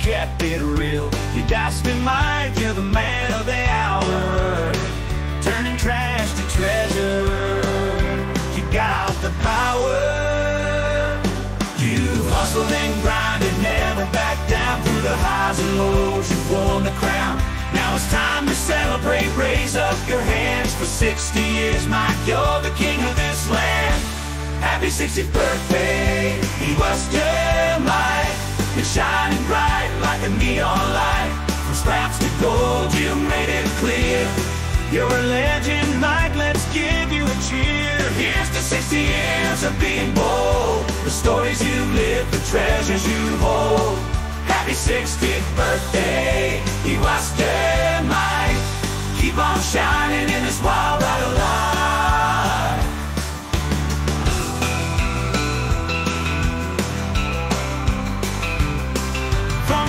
kept it real. You doused in mind, you're the man of the hour. Turning trash to treasure. You got the power. You've hustled and grinded, never back down through the highs and lows. You've won the crown. Now it's time to celebrate. Raise up your hands for 60 years, Mike. You're the king of this land. Happy 60th birthday. Bright like a neon light. From scraps to gold, you made it clear. You're a legend, Mike. Let's give you a cheer. Here's to 60 years of being bold. The stories you live, the treasures you hold. Happy 60th birthday. He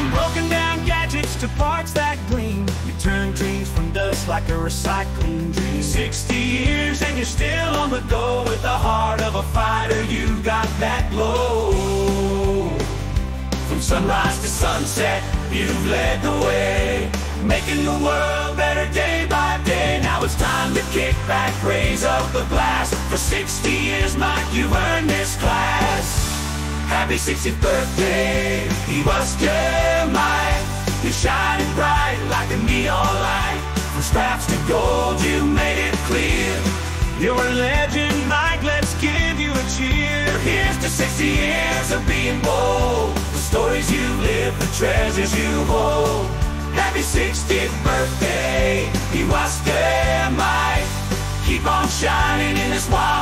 From broken down gadgets to parts that gleam. You turn dreams from dust like a recycling dream. 60 years and you're still on the go With the heart of a fighter, You've got that glow. From sunrise to sunset, you've led the way. Making the world better day by day. Now it's time to kick back, raise up the glass For 60 years, Mike, you've earned this class Happy 60th birthday, he was Jeremiah. You're shining bright like a neon light. From scraps to gold, you made it clear. You're a legend, Mike, let's give you a cheer. Here's to 60 years of being bold. The stories you live, the treasures you hold. Happy 60th birthday, he was Jeremiah. Keep on shining in this wild.